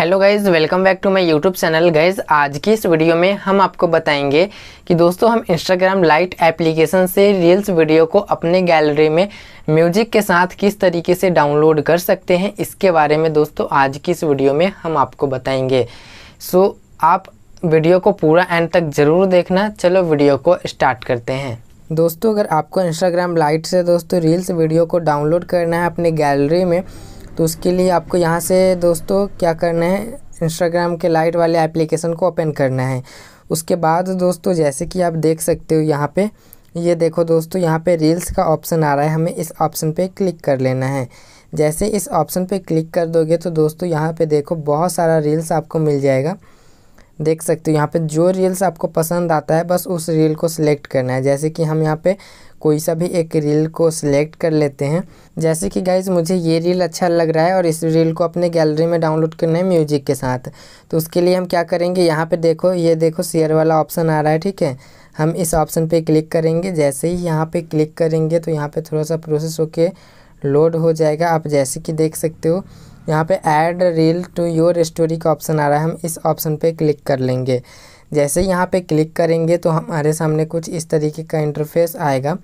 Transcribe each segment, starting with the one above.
Hello guys welcome back to my YouTube channel guys आज की इस वीडियो में हम आपको बताएँगे कि दोस्तों हम इंस्टाग्राम लाइट एप्लीकेशन से रील्स वीडियो को अपने गैलरी में म्यूज़िक के साथ किस तरीके से डाउनलोड कर सकते हैं, इसके बारे में दोस्तों आज की इस वीडियो में हम आपको बताएँगे। सो आप वीडियो को पूरा एंड तक ज़रूर देखना। चलो वीडियो को स्टार्ट करते हैं। दोस्तों, अगर आपको इंस्टाग्राम लाइट से दोस्तों रील्स वीडियो को डाउनलोड करना है अपने गैलरी में तो उसके लिए आपको यहाँ से, दोस्तों, क्या करना है? इंस्टाग्राम के लाइट वाले एप्लीकेशन को ओपन करना है। उसके बाद, दोस्तों, जैसे कि आप देख सकते हो यहाँ पे, ये देखो दोस्तों, यहाँ पे रील्स का ऑप्शन आ रहा है। हमें इस ऑप्शन पे क्लिक कर लेना है। जैसे इस ऑप्शन पे क्लिक कर दोगे तो दोस्तों, यहाँ पे देखो, बहुत सारा रील्स आपको मिल जाएगा। देख सकते हो। यहाँ पे जो रील्स आपको पसंद आता है, बस उस रील को सिलेक्ट करना है। जैसे कि हम यहाँ पे कोई सा भी एक रील को सिलेक्ट कर लेते हैं। जैसे कि गाइज़ मुझे ये रील अच्छा लग रहा है और इस रील को अपने गैलरी में डाउनलोड करना है म्यूज़िक के साथ। तो उसके लिए हम क्या करेंगे? यहाँ पे देखो, ये देखो शेयर वाला ऑप्शन आ रहा है, ठीक है? हम इस ऑप्शन पे क्लिक करेंगे। जैसे ही यहाँ पे क्लिक करेंगे तो यहाँ पे थोड़ा सा प्रोसेस होके लोड हो जाएगा। आप जैसे कि देख सकते हो यहाँ पे add reel to your story का ऑप्शन आ रहा है। हम इस ऑप्शन पे क्लिक कर लेंगे। जैसे यहाँ पे क्लिक करेंगे तो हमारे सामने कुछ इस तरीके का इंटरफेस आएगा।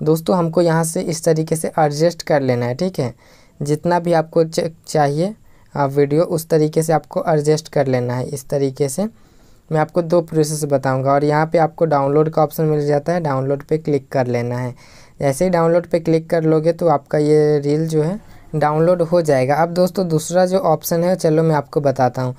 दोस्तों, हमको यहाँ से इस तरीके से एडजस्ट कर लेना है, ठीक है? जितना भी आपको चाहिए, आप वीडियो उस तरीके से आपको एडजस्ट कर लेना है, इस तरीके से। मैं आपको दो प्रोसेस बताऊँगा और यहाँ पे आपको डाउनलोड का ऑप्शन मिल जाता है। डाउनलोड पे क्लिक कर लेना है। जैसे ही डाउनलोड पे क्लिक कर लोगे तो आपका ये रील जो है डाउनलोड हो जाएगा। अब दोस्तों, दूसरा जो ऑप्शन है, चलो मैं आपको बताता हूँ।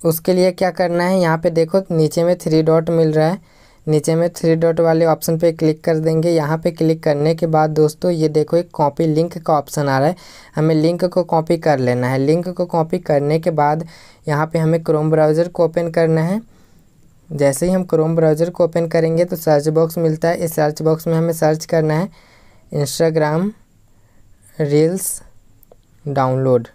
उसके लिए क्या करना है, यहाँ पे देखो, नीचे में थ्री डॉट मिल रहा है। नीचे में थ्री डॉट वाले ऑप्शन पे क्लिक कर देंगे। यहाँ पे क्लिक करने के बाद दोस्तों, ये देखो, एक कॉपी लिंक का ऑप्शन आ रहा है। हमें लिंक को कॉपी कर लेना है। लिंक को कॉपी करने के बाद यहाँ पे हमें क्रोम ब्राउज़र को ओपन करना है। जैसे ही हम क्रोम ब्राउज़र को ओपन करेंगे तो सर्च बॉक्स मिलता है। इस सर्च बॉक्स में हमें सर्च करना है। Instagram reels download.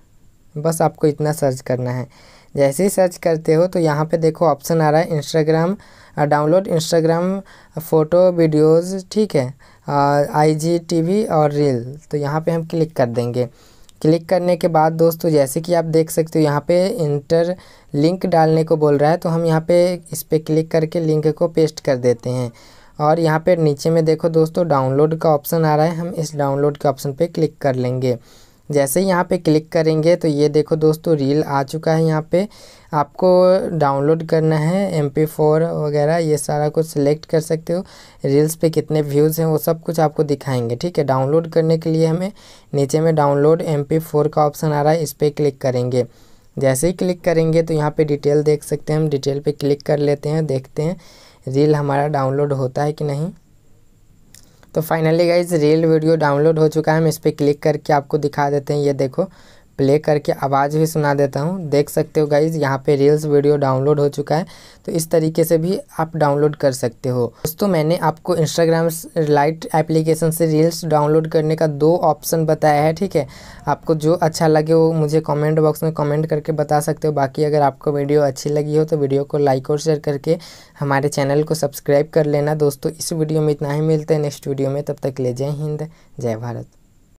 बस आपको इतना सर्च करना है। जैसे ही सर्च करते हो तो यहाँ पे देखो ऑप्शन आ रहा है Instagram download Instagram photo videos, ठीक है आई जी टी वी और रील। तो यहाँ पे हम क्लिक कर देंगे। क्लिक करने के बाद दोस्तों जैसे कि आप देख सकते हो यहाँ पे इंटर लिंक डालने को बोल रहा है तो हम यहाँ पे इस पर क्लिक करके लिंक को पेस्ट कर देते हैं। और यहाँ पे नीचे में देखो दोस्तों डाउनलोड का ऑप्शन आ रहा है। हम इस डाउनलोड के ऑप्शन पे क्लिक कर लेंगे। जैसे ही यहाँ पे क्लिक करेंगे तो ये देखो दोस्तों रील आ चुका है यहाँ पे। आपको डाउनलोड करना है एम पी फोर वगैरह, ये सारा कुछ सिलेक्ट कर सकते हो। रील्स पे कितने व्यूज़ हैं वो सब कुछ आपको दिखाएँगे, ठीक है? डाउनलोड करने के लिए हमें नीचे में डाउनलोड एम पी फोर का ऑप्शन आ रहा है, इस पर क्लिक करेंगे। जैसे ही क्लिक करेंगे तो यहाँ पर डिटेल देख सकते हैं हम डिटेल पर क्लिक कर लेते हैं, देखते हैं रील हमारा डाउनलोड होता है कि नहीं। तो finally guys reel video download हो चुका है। हम इस पर क्लिक करके आपको दिखा देते हैं। ये देखो प्ले करके आवाज़ भी सुना देता हूँ। देख सकते हो गाइज़ यहाँ पे रील्स वीडियो डाउनलोड हो चुका है। तो इस तरीके से भी आप डाउनलोड कर सकते हो। दोस्तों, मैंने आपको इंस्टाग्राम लाइट एप्लीकेशन से रील्स डाउनलोड करने का दो ऑप्शन बताया है, ठीक है? आपको जो अच्छा लगे वो मुझे कमेंट बॉक्स में कमेंट करके बता सकते हो। बाकी अगर आपको वीडियो अच्छी लगी हो तो वीडियो को लाइक और शेयर करके हमारे चैनल को सब्सक्राइब कर लेना। दोस्तों, इस वीडियो में इतना ही, मिलते हैं नेक्स्ट वीडियो में। तब तक ले जय हिंद, जय भारत।